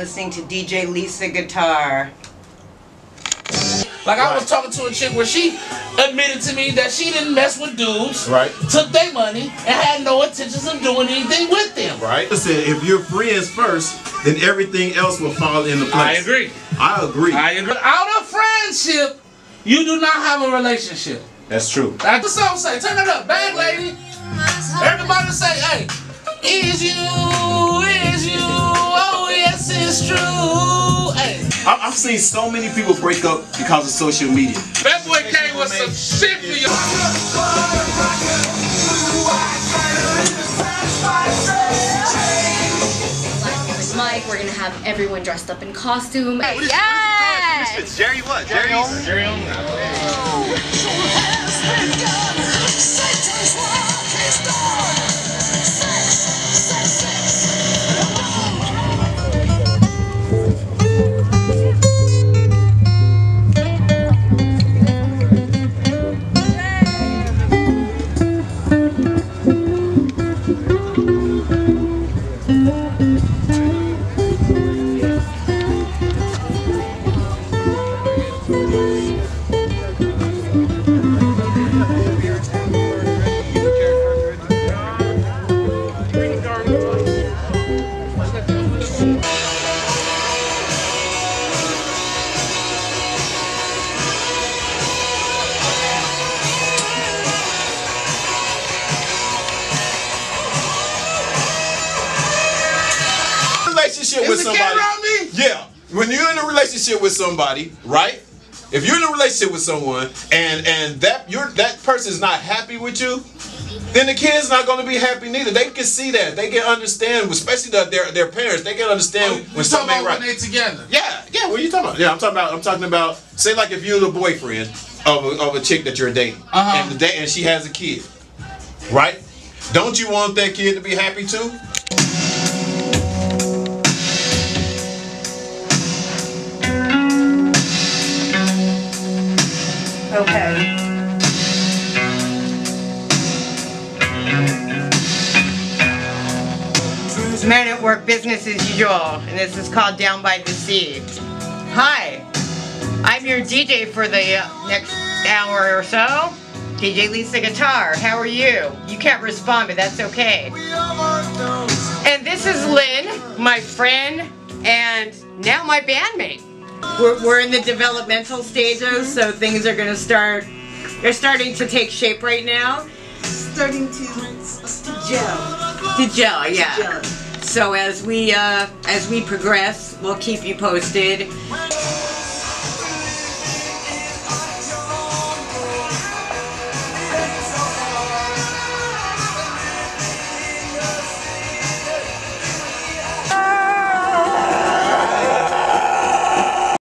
listening to DJ Lisa Guitar. Like I was talking to a chick where she admitted to me that she didn't mess with dudes, Right. took their money, and had no intentions of doing anything with them. Right. Listen, if you're friends first, then everything else will fall into place. I agree. I agree. I agree. Without a friendship, you do not have a relationship. That's true. That's the song say. Turn it up, bad lady. Everybody say, hey, is I- I've seen so many people break up because of social media. that boy came with some shit for you. Mike, we're gonna have everyone dressed up in costume. It's Jerry what? Jerry Jerry Relationship with somebody. camera on me? Yeah. When you're in a relationship with somebody, right? If you're in a relationship with someone and and that you're that person's not happy with you, then the kid's not going to be happy neither. They can see that. They can understand, especially the, their their parents. They can understand when We talking something ain't right. when they together. Yeah, yeah. What are you talking about? Yeah, I'm talking about. I'm talking about. Say like if you're the boyfriend of a, of a chick that you're dating, Uh-huh. and the date and she has a kid, right? Don't you want that kid to be happy too? Men at Work Business as Usual, and this is called Down by the Sea. Hi, I'm your DJ for the uh, next hour or so. DJ Lisa Guitar, how are you? You can't respond, but that's okay. And this is Lynn, my friend, and now my bandmate. We're, we're in the developmental stages, so things are gonna start, they're starting to take shape right now. starting to, to gel. To gel, yeah. Gel. So as we uh, as we progress, we'll keep you posted.